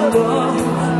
Oh,